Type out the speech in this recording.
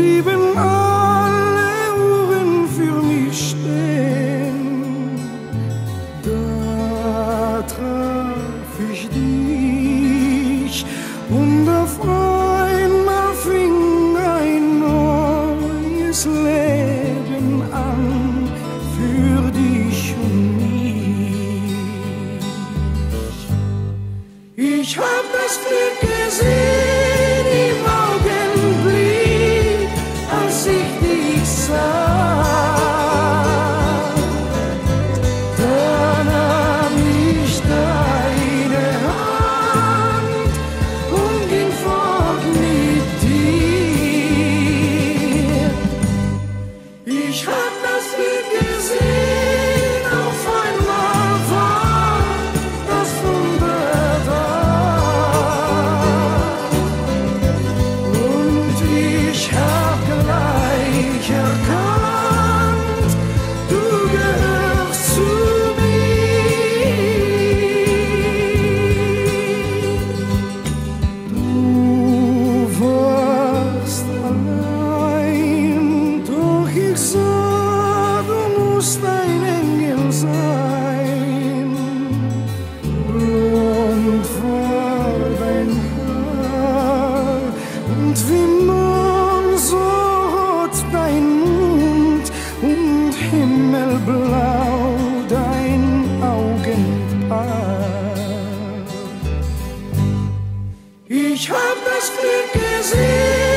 believe in himmelblau dein Augenpaar. Ich hab das Glück gesehen.